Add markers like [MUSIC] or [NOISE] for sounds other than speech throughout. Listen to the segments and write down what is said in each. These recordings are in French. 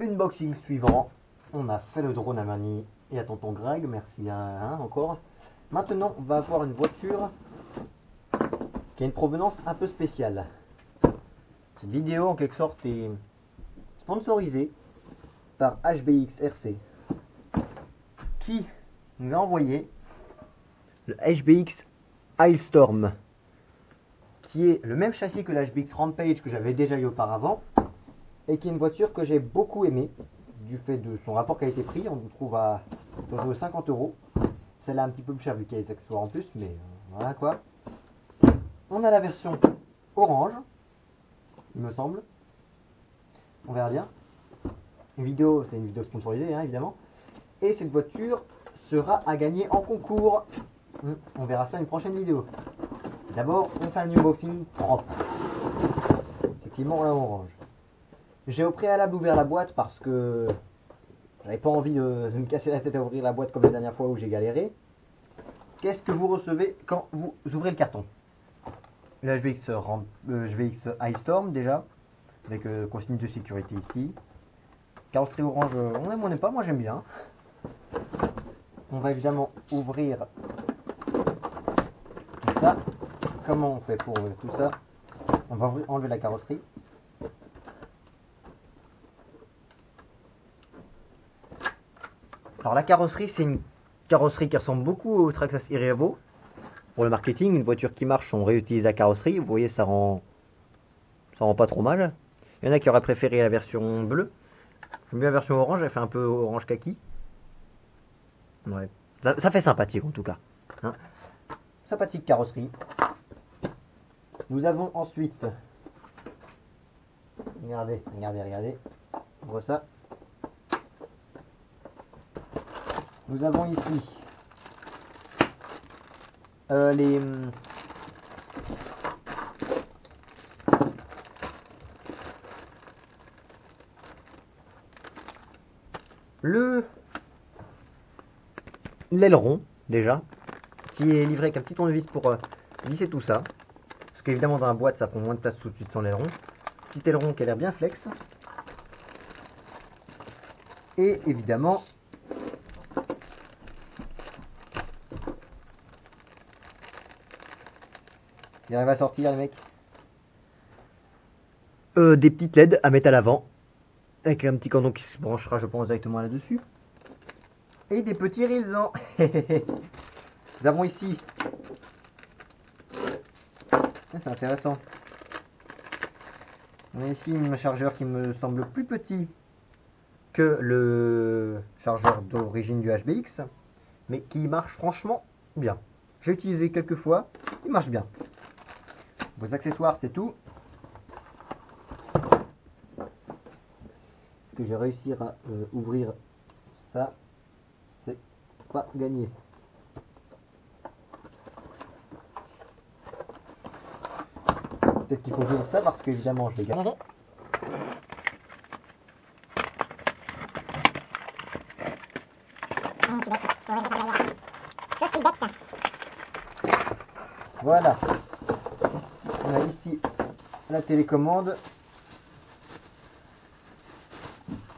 Unboxing suivant. On a fait le drone à Mani et à tonton Greg. Merci à un encore. Maintenant, on va avoir une voiture qui a une provenance un peu spéciale. Cette vidéo, en quelque sorte, est sponsorisée par HBX RC qui nous a envoyé le HBX Hailstorm qui est le même châssis que la HBX Rampage que j'avais déjà eu auparavant et qui est une voiture que j'ai beaucoup aimée du fait de son rapport qualité-prix. On le trouve à autour de 50 euros. Celle-là un petit peu plus chère vu qu'il y a les accessoires en plus, mais euh, voilà quoi. On a la version orange, il me semble. On verra bien. Une vidéo, c'est une vidéo sponsorisée hein, évidemment. Et cette voiture sera à gagner en concours. Hmm, On verra ça une prochaine vidéo. D'abord, on fait un unboxing propre. Effectivement, la orange. J'ai au préalable ouvert la boîte parce que j'avais pas envie de, me casser la tête à ouvrir la boîte comme la dernière fois où j'ai galéré. Qu'est-ce que vous recevez quand vous ouvrez le carton? Le HVX, Ram- euh, HVX Ice Storm déjà, avec euh, consigne de sécurité ici. Carrosserie orange, euh, on aime on n'aime pas, moi j'aime bien. On va évidemment ouvrir tout ça. Comment on fait pour ouvrir tout ça? On va enlever la carrosserie. Alors la carrosserie, c'est une carrosserie qui ressemble beaucoup au Traxxas Irevo. Pour le marketing, une voiture qui marche, on réutilise la carrosserie. Vous voyez, ça rend, ça rend pas trop mal. Il y en a qui auraient préféré la version bleue. J'aime bien la version orange, elle fait un peu orange kaki. Ouais. Ça, ça fait sympathique en tout cas. hein. Sympathique carrosserie. Nous avons ensuite. Regardez, regardez, regardez. On voit ça. Nous avons ici euh, les. hum, Le l'aileron déjà qui est livré avec un petit tournevis pour euh, visser tout ça parce qu'évidemment dans la boîte ça prend moins de place tout de suite sans l'aileron petit aileron qui a l'air bien flex et évidemment il arrive à sortir les mecs Euh, des petites LED à mettre à l'avant avec un petit cordon qui se branchera je pense directement là-dessus et des petits raisins. [LAUGHS] Nous avons ici. C'est intéressant. On a ici un chargeur qui me semble plus petit que le chargeur d'origine du HBX, mais qui marche franchement bien. J'ai utilisé quelques fois, il marche bien. Vos accessoires, c'est tout. Est-ce que j'ai réussi à euh, ouvrir ça? C'est pas gagné. Peut-être qu'il faut jouer ça parce qu'évidemment je vais gagner. Voilà. On a ici la télécommande.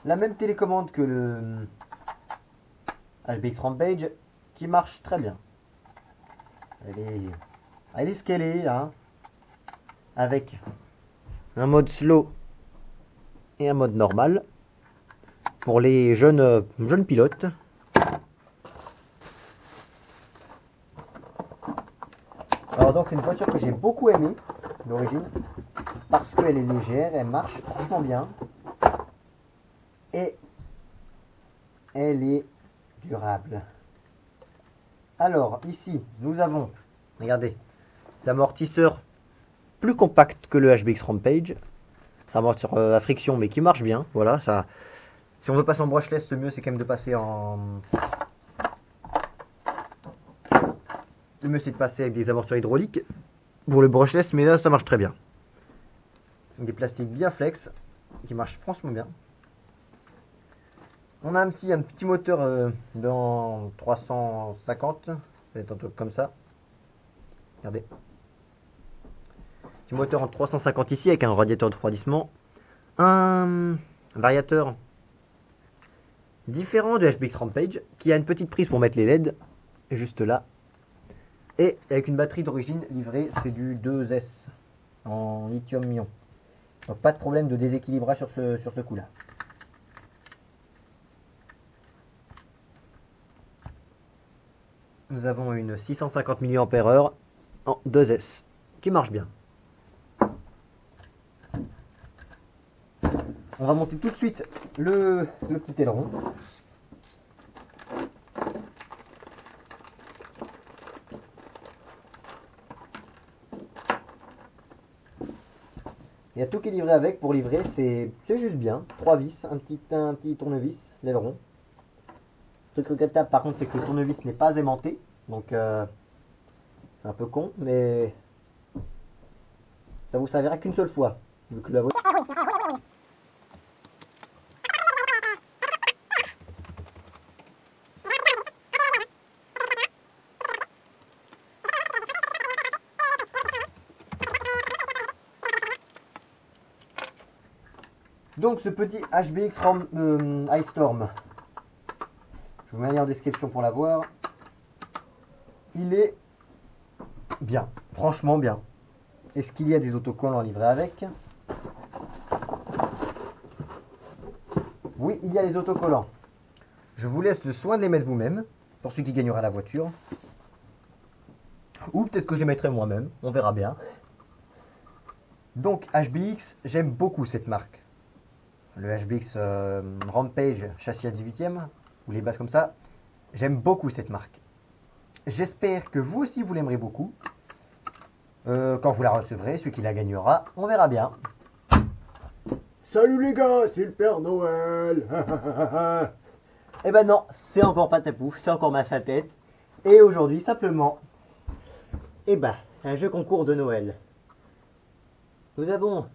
La même télécommande que le HBX Rampage qui marche très bien. Elle est, elle est là. Avec un mode slow et un mode normal. Pour les jeunes, euh, jeunes pilotes. Alors donc c'est une voiture que j'ai beaucoup aimée d'origine. Parce qu'elle est légère, elle marche franchement bien. Et elle est durable. Alors, ici, nous avons, regardez, des amortisseurs plus compacts que le HBX Rampage. C'est un amortisseur euh, à friction, mais qui marche bien. Voilà, ça. Si on veut passer en brushless, le mieux c'est quand même de passer en. Le mieux c'est de passer avec des amortisseurs hydrauliques pour le brushless, mais là ça marche très bien. Des plastiques bien flex qui marchent franchement bien. On a aussi un petit moteur euh, dans 350, ça va être un truc comme ça. Regardez. Petit moteur en 350 ici avec un radiateur de refroidissement. Un variateur Différent du HBX Rampage, qui a une petite prise pour mettre les LED, juste là. Et avec une batterie d'origine livrée, c'est du 2S en lithium-ion. Donc pas de problème de déséquilibrage sur ce, sur ce coup-là. Nous avons une 650 mAh en 2S qui marche bien. On va monter tout de suite le, le petit aileron. Y a tout qui est livré avec. Pour livrer, c'est juste bien. Trois vis, un petit, un petit tournevis, l'aileron. Le truc regrettable par contre, c'est que le tournevis n'est pas aimanté. Donc, euh, c'est un peu con, mais ça vous servira qu'une seule fois. Vu que la voiture- Donc ce petit HBX Rom, euh, Storm, je vous mets en description pour l'avoir. Il est bien, franchement bien. Est-ce qu'il y a des autocollants livrés avec? Oui, il y a les autocollants. Je vous laisse le soin de les mettre vous-même, pour celui qui gagnera la voiture. Ou peut-être que je les mettrai moi-même, on verra bien. Donc HBX, j'aime beaucoup cette marque. Le HBX euh, Rampage châssis à 18ème, ou les bases comme ça, j'aime beaucoup cette marque. J'espère que vous aussi vous l'aimerez beaucoup. Euh, quand vous la recevrez, celui qui la gagnera, on verra bien. Salut les gars, c'est le Père Noël. [LAUGHS] Eh ben non, c'est encore pas ta pouf, c'est encore ma sale tête. Et aujourd'hui, simplement, eh ben, un jeu concours de Noël. Nous avons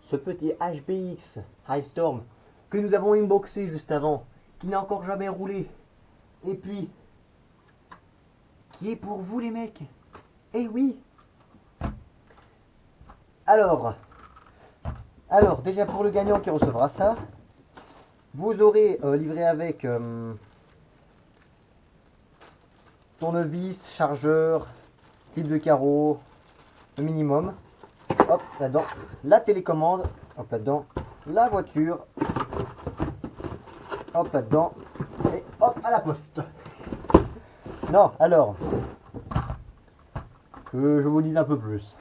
ce petit HBX High Storm que nous avons inboxé juste avant, qui n'a encore jamais roulé. Et puis, qui est pour vous les mecs? Eh oui. Alors, alors déjà pour le gagnant qui recevra ça, vous aurez euh, livré avec euh, tournevis, chargeur, type de carreau, le minimum. Hop, là-dedans, la télécommande. Hop, là-dedans, la voiture. Hop, là-dedans. Et hop, à la poste. Non, alors, que je vous dise un peu plus.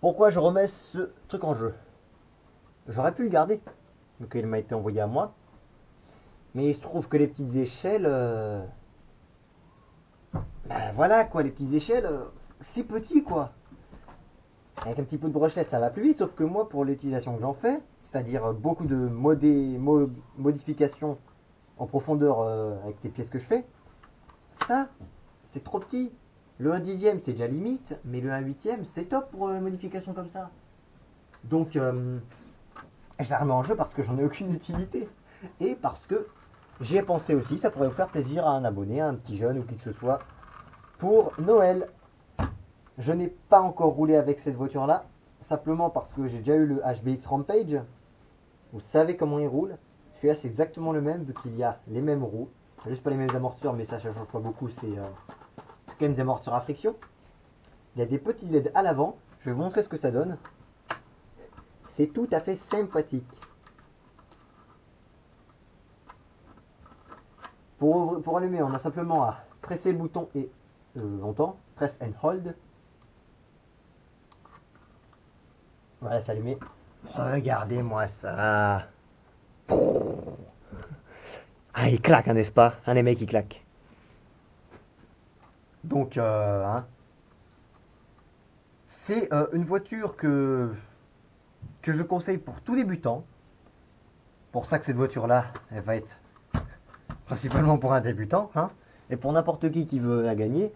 Pourquoi je remets ce truc en jeu? J'aurais pu le garder, vu qu'il m'a été envoyé à moi. Mais il se trouve que les petites échelles... euh, Ben voilà quoi, les petites échelles, euh, c'est petit quoi. Avec un petit peu de brochette, ça va plus vite, sauf que moi, pour l'utilisation que j'en fais, c'est-à-dire euh, beaucoup de modifications en profondeur euh, avec les pièces que je fais, ça, c'est trop petit. Le 1 dixième, c'est déjà limite, mais le 1 huitième, c'est top pour une modification comme ça. Donc, euh, je la remets en jeu parce que j'en ai aucune utilité. Et parce que j'y ai pensé aussi, ça pourrait vous faire plaisir à un abonné, à un petit jeune ou qui que ce soit, pour Noël. Je n'ai pas encore roulé avec cette voiture-là, simplement parce que j'ai déjà eu le HBX Rampage. Vous savez comment il roule. Celui-là, c'est exactement le même, vu qu'il y a les mêmes roues. Juste pas les mêmes amortisseurs, mais ça, ça change pas beaucoup. C'est euh, quand même des amortisseurs à friction. Il y a des petits LED à l'avant. Je vais vous montrer ce que ça donne. C'est tout à fait sympathique. Pour, pour allumer, on a simplement à presser le bouton et euh, longtemps. Press and hold. Voilà, c'est allumé. Regardez-moi ça. [LAUGHS] Ah, il claque, hein, n'est-ce pas? Un des mecs, il claque. Donc, euh, hein, c'est euh, une voiture que, que je conseille pour tout débutant. Pour ça que cette voiture-là, elle va être [LAUGHS] principalement pour un débutant, hein, et pour n'importe qui qui veut la gagner.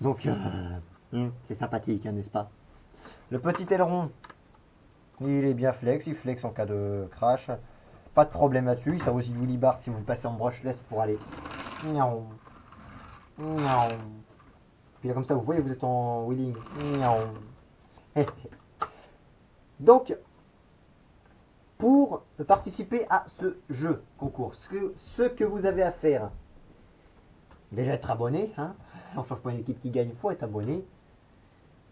Donc, euh, hum, c'est sympathique, hein, n'est-ce pas? Le petit aileron, il est bien flex, il flex en cas de crash. Pas de problème là-dessus, il sert aussi de wheelie bar si vous passez en brushless pour aller. Miaou. Miaou. Puis là, comme ça, vous voyez, vous êtes en wheeling. [LAUGHS] Donc, pour participer à ce jeu concours. Ce que, ce que vous avez à faire, déjà être abonné. Hein on change pas une équipe qui gagne, il faut être abonné.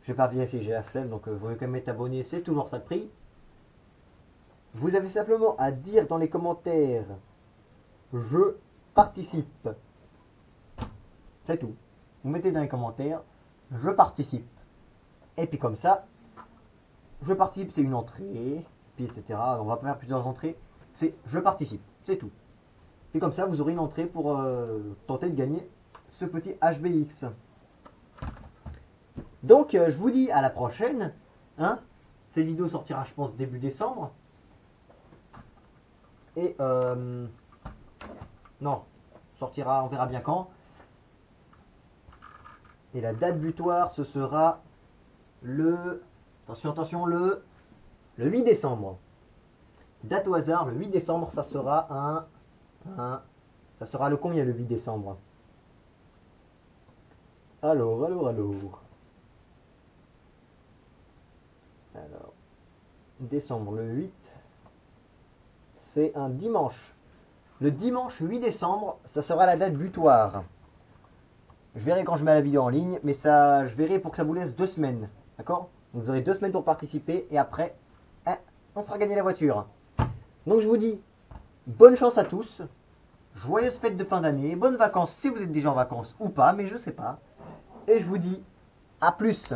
Je vais pas vérifier, j'ai la flemme, donc euh, vous voulez quand même être abonné, c'est toujours ça de prix. Vous avez simplement à dire dans les commentaires je participe. C'est tout. Vous mettez dans les commentaires je participe. Et puis comme ça, je participe, c'est une entrée, puis etc. On va pas faire plusieurs entrées. C'est je participe, c'est tout. Puis comme ça, vous aurez une entrée pour euh, tenter de gagner ce petit HBX. Donc, euh, je vous dis à la prochaine. Hein Cette vidéo sortira, je pense, début décembre. Et, euh, non, sortira, on verra bien quand. Et la date butoir, ce sera le... Attention, attention, le... Le 8 décembre. Date au hasard, le 8 décembre, ça sera un... un ça sera le combien le 8 décembre? Alors, alors, alors. Alors, décembre le 8, c'est un dimanche. Le dimanche 8 décembre, ça sera la date butoir. Je verrai quand je mets la vidéo en ligne, mais ça, je verrai pour que ça vous laisse deux semaines. D'accord? Vous aurez deux semaines pour participer et après, hein, on fera gagner la voiture. Donc je vous dis, bonne chance à tous. Joyeuses fêtes de fin d'année, bonnes vacances si vous êtes déjà en vacances ou pas, mais je sais pas. Et je vous dis à plus.